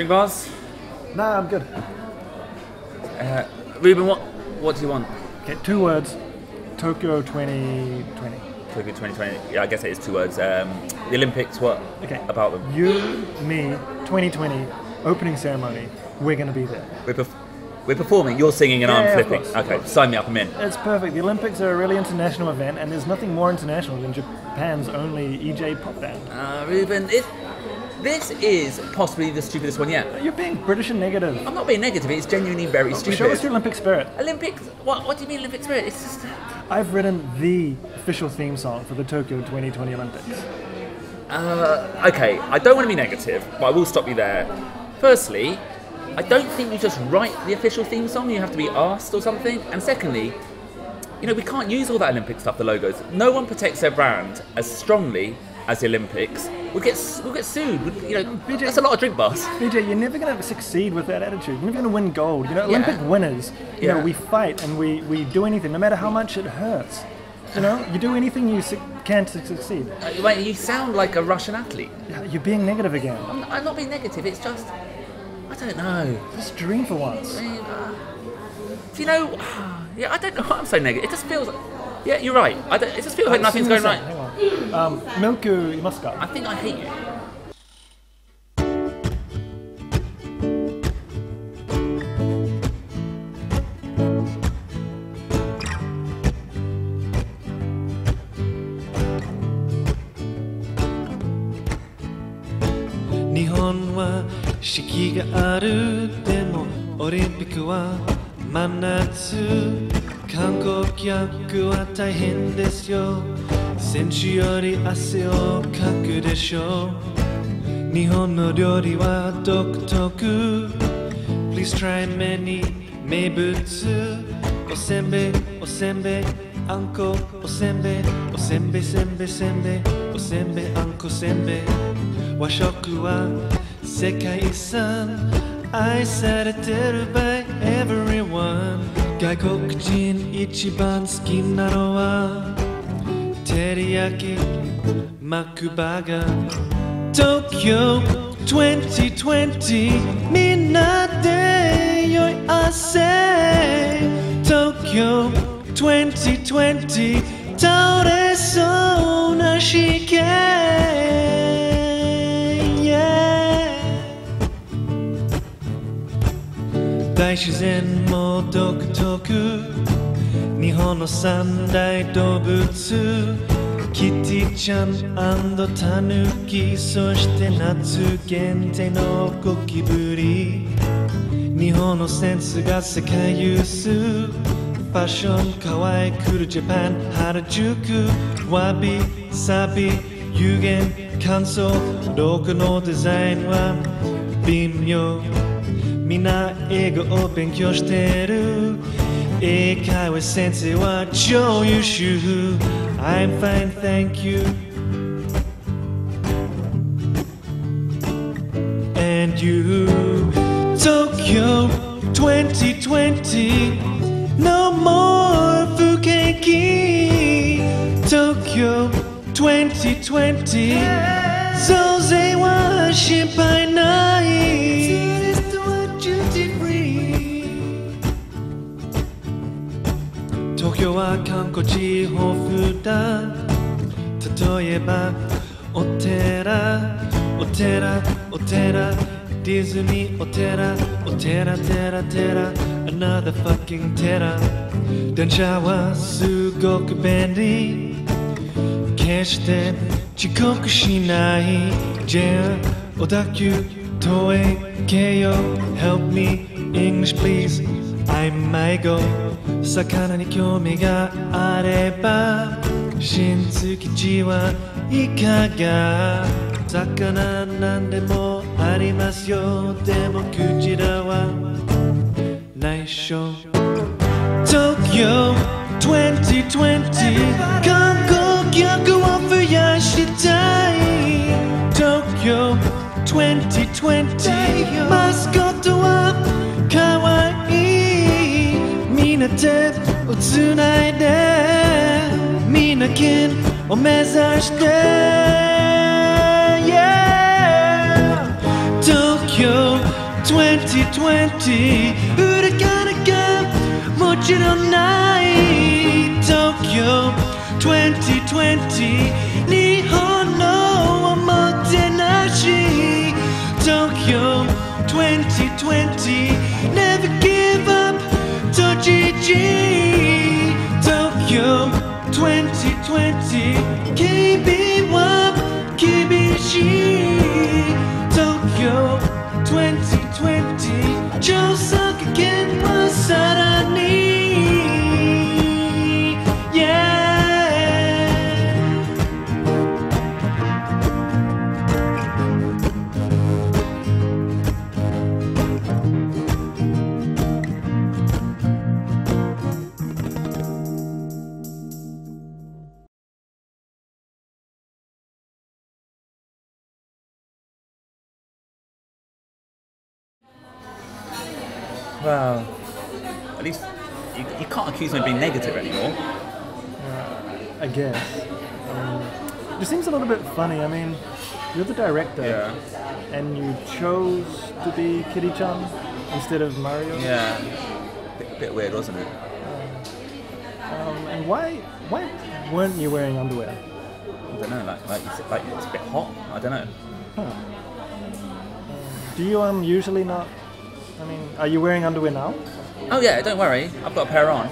Drink bars? Nah, I'm good. Uh, Ruben, what what do you want? Okay, two words. Tokyo 2020. Tokyo 2020. Yeah, I guess it is two words. Um, the Olympics. What Okay. about them? You, me, 2020, opening ceremony. We're going to be there. We're, perf- we're performing. You're singing and Yeah, I'm yeah, flipping. of okay, course. sign me up. I'm in. It's perfect. The Olympics are a really international event, and there's nothing more international than Japan's only EJ pop band. Uh, Ruben, it, this is possibly the stupidest one yet. You're being British and negative. I'm not being negative. It's genuinely very stupid. Show us your Olympic spirit. Olympics. What? What do you mean Olympic spirit? It's just. I've written the official theme song for the Tokyo 2020 Olympics. Uh, okay, I don't want to be negative, but I will stop you there. Firstly, I don't think you just write the official theme song, you have to be asked or something. And secondly, you know, we can't use all that Olympic stuff, the logos. No one protects their brand as strongly as the Olympics. We'll get, we'll get sued. We- You know, BJ that's a lot of drink bars. BJ, you're never going to succeed with that attitude. You're never going to win gold. You know, Yeah. Olympic winners, you know, we fight and we, we do anything, no matter how much it hurts. You know, you do anything you su- can to succeed. Uh, mate, you sound like a Russian athlete. Yeah, You're being negative again. I'm, I'm not being negative, it's just. I don't know. Just dream for once. Do you know? Yeah, I don't know. why I'm so negative. It just feels. Yeah, you're right. I don't, it just feels like nothing's going right. ミルクいますか日本は四季があるでもオリンピックは真夏観光客は大変ですよ選手より汗をかくでしょう。日本の料理は独特。Please try many 名物おせんべいおせんべいあんこ。おせんべいおせんべいせんべいせんべい。おせんべいあんこせんべい。和食は世界遺産。愛されてる by everyone 外国人一番好きなのは 照り焼きマックバーガー Tokyo 2020みんなで酔い汗 Tokyo 2020倒れそうな試験 yeah 大自然も独特 日本の三大動物キティちゃんタヌキそして夏限定のゴキブリ。日本のセンスが世界有数。ファッション可愛い来るジャパン。原宿わびさび有限乾燥ロゴのデザインは微妙。みんな英語を勉強してる。英会話先生は超優秀 I'm fine thank you and you Tokyo 2020 No more 不景気 Tokyo 2020増税は心配ない 東京は観光地豊富だ例えばお寺お寺お寺ディズニーお寺お寺寺寺 Another fucking 寺電車はすごく便利決して遅刻しない JR 小田急東映京葉 Help me English please I might go 魚に興味があれば新築地はいかが？魚なんでもありますよ。でもクジラは内緒。Tokyo 2020観光客を増やしたい。Tokyo 2020マスコット手をつないでみんな金を目指して Yeah Tokyo 2020裏からがもちろんない東京2020日本のおもてなし東京2020 Never give up GG G, Tokyo 2020. Well, at least you, you can't accuse me of being negative anymore. I guess. Um, it seems a little bit funny. I mean, you're the director, Yeah. and you chose to be Kitty-chan instead of Mario. Yeah. Bit, bit weird, wasn't it? Um, and why why weren't you wearing underwear? I don't know. Like, like, you like it's a bit hot. I don't know. Do you um usually not? I mean, are you wearing underwear now? Oh yeah, don't worry. I've got a pair on.